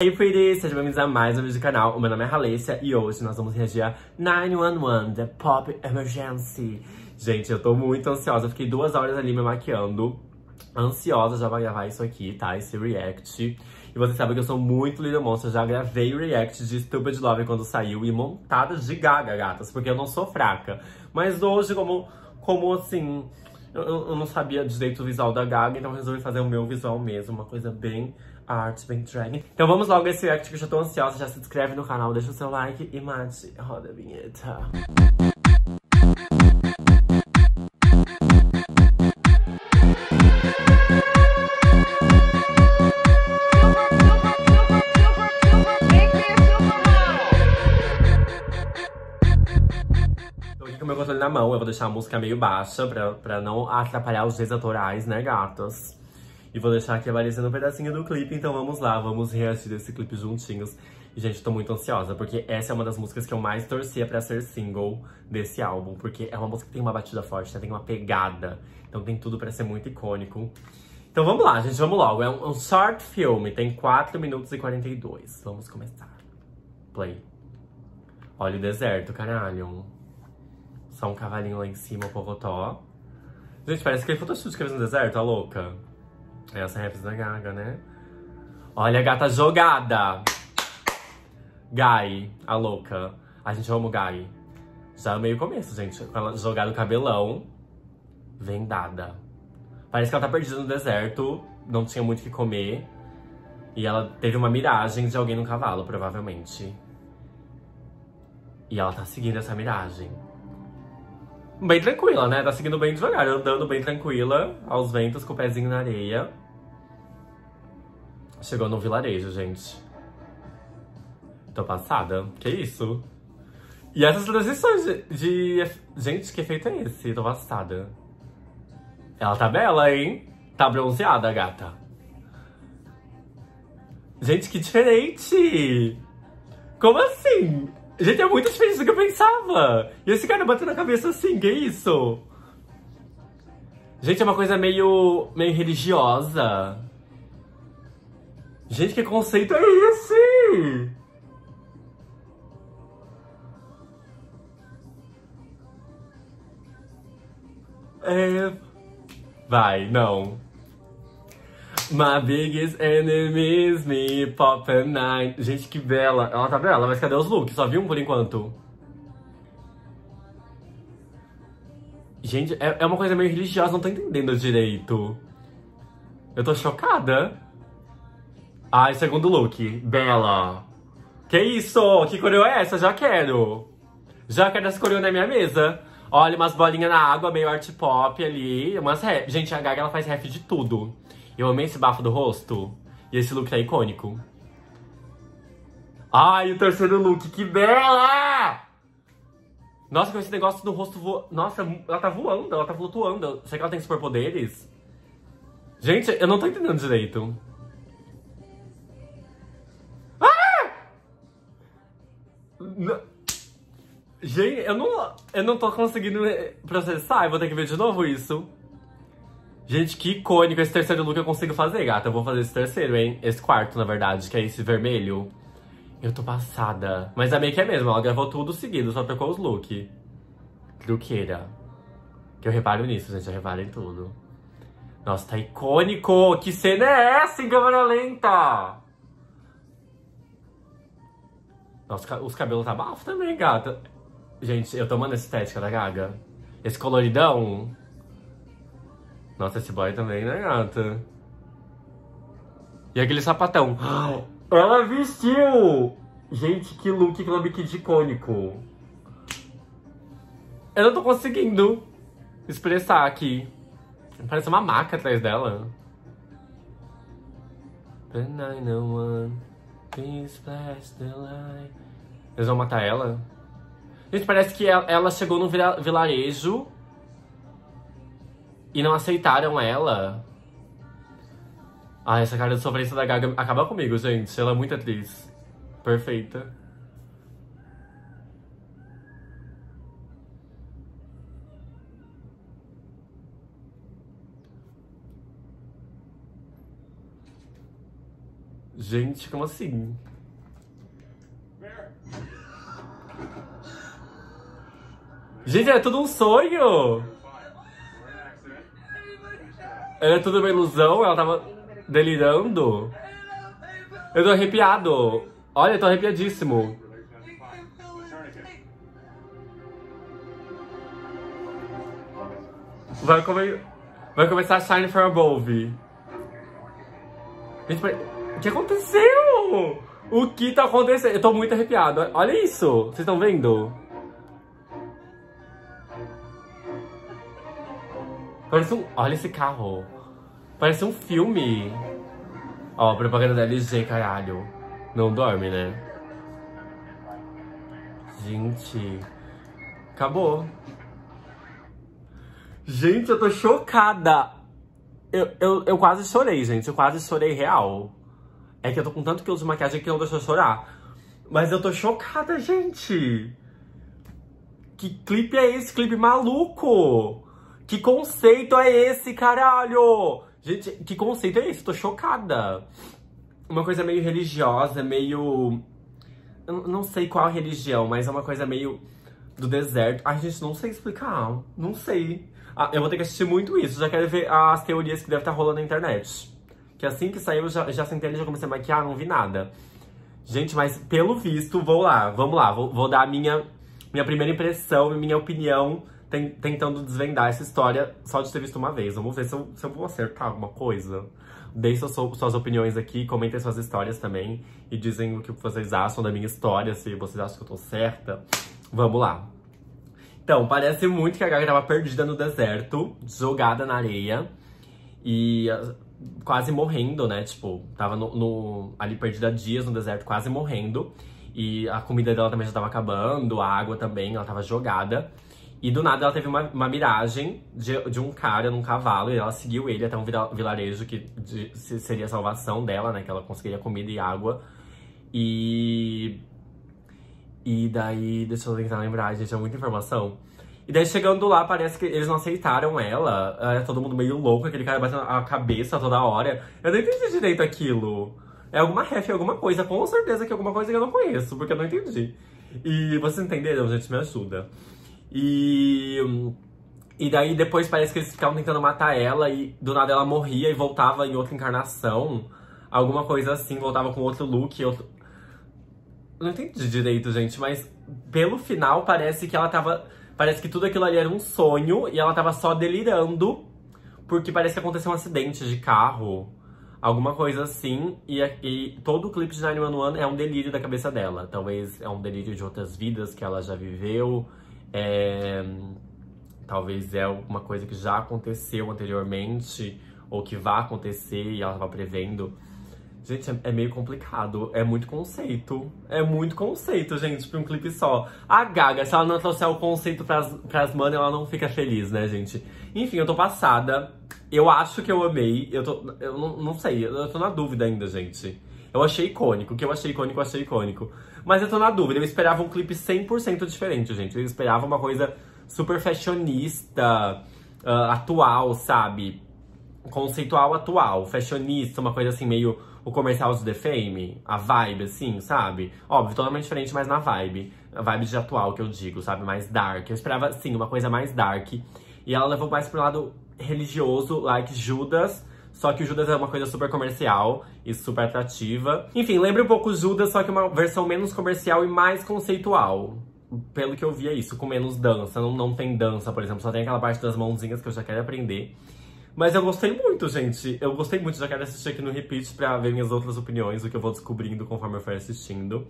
Hey pretty, sejam bem-vindos a mais um vídeo do canal. O meu nome é Halessia e hoje nós vamos reagir a 911, The Pop Emergency. Gente, eu tô muito ansiosa, eu fiquei duas horas ali me maquiando. Ansiosa já pra gravar isso aqui, tá? Esse react. E vocês sabem que eu sou muito Little Monster, já gravei react de Stupid Love quando saiu e montada de gaga, gatas, porque eu não sou fraca. Mas hoje, como, como assim, eu, eu não sabia direito o visual da Gaga, então resolvi fazer o meu visual mesmo, uma coisa bem art, bem drag. Então vamos logo esse react que eu já tô ansiosa, já se inscreve no canal, deixa o seu like e mate, roda a vinheta. Meu controle na mão, eu vou deixar a música meio baixa pra, pra não atrapalhar os direitos autorais, né, gatas? E vou deixar aqui aparecendo um pedacinho do clipe, então vamos lá, vamos reagir esse clipe juntinhos. Gente, tô muito ansiosa, porque essa é uma das músicas que eu mais torcia pra ser single desse álbum. Porque é uma música que tem uma batida forte, né? tem uma pegada, então tem tudo pra ser muito icônico. Então vamos lá, gente, vamos logo. É um, um short filme, tem 4 minutos e 42. Vamos começar. Play. Olha o deserto, caralho. Só um cavalinho lá em cima, o pocotó. Gente, parece que ele photoshoot que fez no deserto, a louca. Essa é a da Gaga, né? Olha a gata jogada. Gai, a louca. A gente ama o Gai. Já é meio começo, gente. Com ela jogada o cabelão. Vendada. Parece que ela tá perdida no deserto. Não tinha muito o que comer. E ela teve uma miragem de alguém no cavalo, provavelmente. E ela tá seguindo essa miragem. Bem tranquila, né? Tá seguindo bem devagar, andando bem tranquila, aos ventos, com o pezinho na areia. Chegou no vilarejo, gente. Tô passada. Que isso? E essas transições de, de... Gente, que efeito é esse? Tô passada. Ela tá bela, hein? Tá bronzeada, gata. Gente, que diferente! Como assim? Gente, é muito diferente do que eu pensava. E esse cara batendo a cabeça assim, que isso? Gente, é uma coisa meio, meio religiosa. Gente, que conceito é esse? É... Vai, não. My biggest enemies, me pop and nine. Gente, que bela. Ela tá bela, mas cadê os looks? Só vi um por enquanto. Gente, é, é uma coisa meio religiosa, não tô entendendo direito. Eu tô chocada. Ai, segundo look. Bela. Que isso? Que coreo é essa? Já quero. Já quero essa coreo na minha mesa. Olha, umas bolinhas na água, meio art pop ali. Umas ref. Gente, a Gaga ela faz ref de tudo. Eu amei esse bafo do rosto. E esse look tá icônico. Ai, o terceiro look, que bela! Nossa, com esse negócio do rosto voando. Nossa, ela tá voando, ela tá flutuando. Será que ela tem superpoderes? Gente, eu não tô entendendo direito. Gente, eu não, eu não tô conseguindo processar. Eu vou ter que ver de novo isso. Gente, que icônico esse terceiro look eu consigo fazer, gata. Eu vou fazer esse terceiro, hein? Esse quarto, na verdade, que é esse vermelho. Eu tô passada. Mas a make é mesmo, ela gravou tudo seguido, só trocou os looks. Truqueira. Que eu reparo nisso, gente, eu reparo em tudo. Nossa, tá icônico! Que cena é essa em câmera lenta? Nossa, os cabelos tá bafo também, gata. Gente, eu tô amando essa estética da Gaga. Esse coloridão... Nossa, esse boy também, né, gata? E aquele sapatão. Ela vestiu! Gente, que look, que look icônico. Eu não tô conseguindo expressar aqui. Parece uma maca atrás dela. Eles vão matar ela? Gente, parece que ela chegou no vilarejo e não aceitaram ela. Ah, essa cara de sofrência da Gaga acaba comigo, gente. Ela é muito atriz. Perfeita. Gente, como assim? Gente, é tudo um sonho! Era tudo uma ilusão, ela tava delirando. Eu tô arrepiado. Olha, eu tô arrepiadíssimo. Vai, come... Vai começar a Shine From Above. O que aconteceu? O que tá acontecendo? Eu tô muito arrepiado. Olha isso. Vocês estão vendo? Parece um... Olha esse carro. Parece um filme. Ó, propaganda da LG, caralho. Não dorme, né? Gente. Acabou. Gente, eu tô chocada. Eu, eu, eu quase chorei, gente. Eu quase chorei real. É que eu tô com tanto quilo de maquiagem que não deixou chorar. Mas eu tô chocada, gente. Que clipe é esse? Clipe maluco. Que conceito é esse, caralho? Gente, que conceito é esse? Tô chocada. Uma coisa meio religiosa, meio... Eu não sei qual religião, mas é uma coisa meio do deserto. Ai, gente, não sei explicar. Não sei. Ah, eu vou ter que assistir muito isso. Já quero ver as teorias que deve estar rolando na internet. Que assim que saiu, já, já sentei ali, já comecei a maquiar, não vi nada. Gente, mas pelo visto, vou lá, vamos lá. Vou, vou dar a minha, minha primeira impressão minha opinião tentando desvendar essa história só de ter visto uma vez. Vamos ver se eu, se eu vou acertar alguma coisa. Deixem suas, suas opiniões aqui, comentem suas histórias também. E dizem o que vocês acham da minha história, se vocês acham que eu tô certa. Vamos lá. Então, parece muito que a Gaga tava perdida no deserto, jogada na areia e ah, quase morrendo, né? Tipo, tava no, no, ali perdida dias no deserto, quase morrendo. E a comida dela também já tava acabando, a água também, ela tava jogada. E do nada ela teve uma, uma miragem de, de, um cara num cavalo e ela seguiu ele até um vilarejo que de, seria a salvação dela, né? Que ela conseguiria comida e água. E e daí, deixa eu tentar lembrar, gente, é muita informação. E daí chegando lá, parece que eles não aceitaram ela. É todo mundo meio louco, aquele cara batendo a cabeça toda hora. Eu não entendi direito aquilo. É alguma ref, alguma coisa, com certeza que é alguma coisa que eu não conheço, porque eu não entendi. E vocês entenderam, gente, me ajuda. E. E daí depois parece que eles ficavam tentando matar ela e do nada ela morria e voltava em outra encarnação. Alguma coisa assim, voltava com outro look, outro, não entendi direito, gente, mas pelo final parece que ela tava. Parece que tudo aquilo ali era um sonho e ela tava só delirando. Porque parece que aconteceu um acidente de carro. Alguma coisa assim. E, e todo o clipe de 911 é um delírio da cabeça dela. Talvez é um delírio de outras vidas que ela já viveu. É, talvez é alguma coisa que já aconteceu anteriormente. Ou que vai acontecer e ela tava prevendo. Gente, é, é, meio complicado. É muito conceito. É muito conceito, gente, pra um clipe só. A Gaga, se ela não trouxer o conceito pras, pras manas, ela não fica feliz, né, gente? Enfim, eu tô passada. Eu acho que eu amei. Eu tô. Eu não, não sei, eu tô na dúvida ainda, gente. Eu achei icônico. O que eu achei icônico, eu achei icônico. Mas eu tô na dúvida. Eu esperava um clipe 100% diferente, gente. Eu esperava uma coisa super fashionista, uh, atual, sabe? Conceitual atual, fashionista, uma coisa assim meio o comercial de The Fame, a vibe, assim, sabe? Óbvio, totalmente diferente, mas na vibe. A vibe de atual que eu digo, sabe? Mais dark. Eu esperava, sim, uma coisa mais dark. E ela levou mais pro lado religioso, like Judas. Só que o Judas é uma coisa super comercial e super atrativa. Enfim, lembra um pouco o Judas, só que uma versão menos comercial e mais conceitual. Pelo que eu vi é isso, com menos dança. Não, não tem dança, por exemplo, só tem aquela parte das mãozinhas que eu já quero aprender. Mas eu gostei muito, gente. Eu gostei muito, já quero assistir aqui no repeat pra ver minhas outras opiniões, o que eu vou descobrindo conforme eu for assistindo.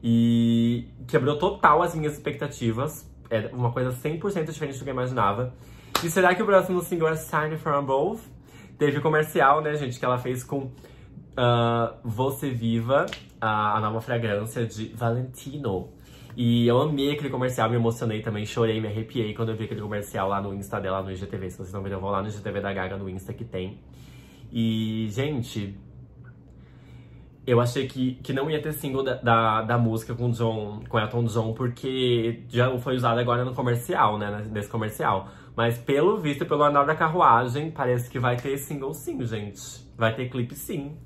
E quebrou total as minhas expectativas. É uma coisa 100% diferente do que eu imaginava. E será que o próximo single é Sign From Above? Teve comercial, né, gente, que ela fez com uh, Você Viva, a, a nova fragrância de Valentino. E eu amei aquele comercial, me emocionei também, chorei, me arrepiei quando eu vi aquele comercial lá no Insta dela, no IGTV. Se vocês não viram, vou lá no IGTV da Gaga no Insta que tem. E, gente, eu achei que, que não ia ter single da, da, da, música com John, com Elton John, porque já foi usado agora no comercial, né? Nesse comercial. Mas pelo visto, pelo andar da carruagem, parece que vai ter single sim, gente. Vai ter clipe sim.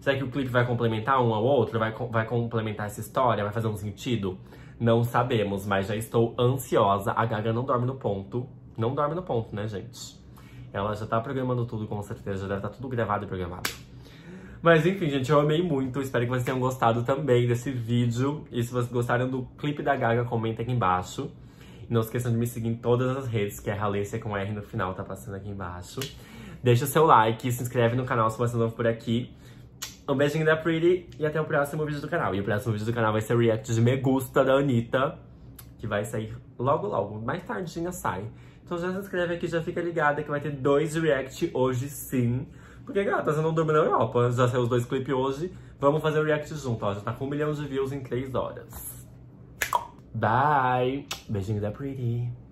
Será que o clipe vai complementar um ao outro? Vai, vai complementar essa história? Vai fazer um sentido? Não sabemos, mas já estou ansiosa. A Gaga não dorme no ponto. Não dorme no ponto, né, gente? Ela já tá programando tudo, com certeza. Já deve estar tá tudo gravado e programado. Mas enfim, gente, eu amei muito. Espero que vocês tenham gostado também desse vídeo. E se vocês gostaram do clipe da Gaga, comenta aqui embaixo. E não esqueçam de me seguir em todas as redes, que é Ralência com R no final, tá passando aqui embaixo. Deixa o seu like, se inscreve no canal se você é novo por aqui. Um beijinho da Pretty e até o próximo vídeo do canal. E o próximo vídeo do canal vai ser o react de Me Gusta da Anitta, que vai sair logo logo, mais tardinha sai. Então já se inscreve aqui, já fica ligada que vai ter dois react hoje sim. Porque, gatas, eu não durmo na Europa. Já saiu os dois clipes hoje. Vamos fazer o react junto, ó. Já tá com um milhão de views em três horas. Bye! Beijinho da Pretty.